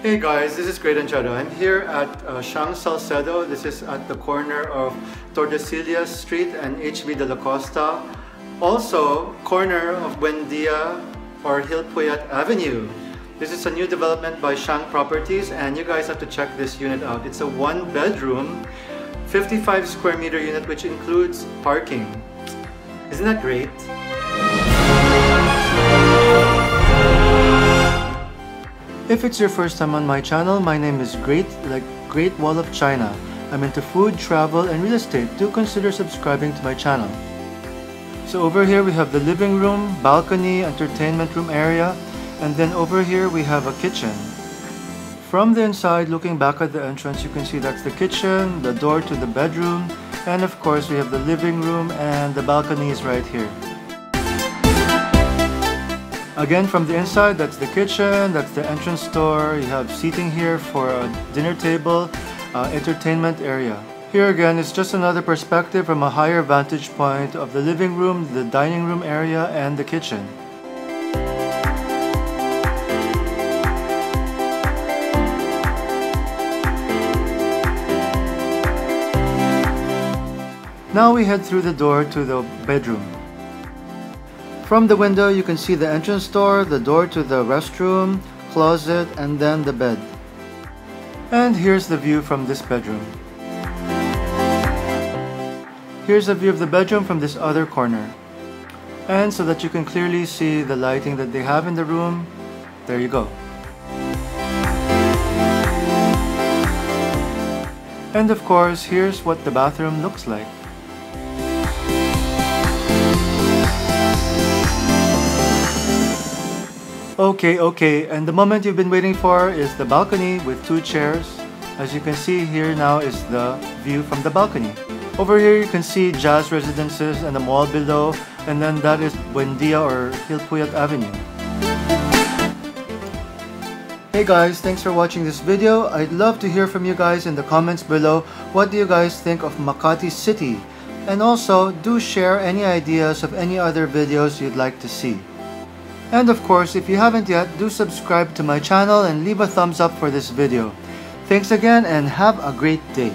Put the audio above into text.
Hey guys, this is Great Ancheta. I'm here at uh, Shang Salcedo. This is at the corner of Tordesillas Street and HV de la Costa. Also, corner of Buendia or Gil Puyat Avenue. This is a new development by Shang Properties and you guys have to check this unit out. It's a one bedroom, 55 square meter unit which includes parking. Isn't that great? If it's your first time on my channel, my name is Great, like Great Wall of China. I'm into food, travel, and real estate. Do consider subscribing to my channel. So over here we have the living room, balcony, entertainment room area, and then over here we have a kitchen. From the inside, looking back at the entrance, you can see that's the kitchen, the door to the bedroom, and of course we have the living room and the balcony is right here. Again, from the inside, that's the kitchen, that's the entrance door. You have seating here for a dinner table, uh, entertainment area. Here again, it's just another perspective from a higher vantage point of the living room, the dining room area, and the kitchen. Now we head through the door to the bedroom. From the window, you can see the entrance door, the door to the restroom, closet, and then the bed. And here's the view from this bedroom. Here's a view of the bedroom from this other corner. And so that you can clearly see the lighting that they have in the room, there you go. And of course, here's what the bathroom looks like. Okay, okay, and the moment you've been waiting for is the balcony with two chairs. As you can see here now is the view from the balcony. Over here you can see Jazz Residences and the mall below, and then that is Buendia or Gil Puyat Avenue. Hey guys, thanks for watching this video. I'd love to hear from you guys in the comments below. What do you guys think of Makati City? And also, do share any ideas of any other videos you'd like to see. And of course, if you haven't yet, do subscribe to my channel and leave a thumbs up for this video. Thanks again and have a great day.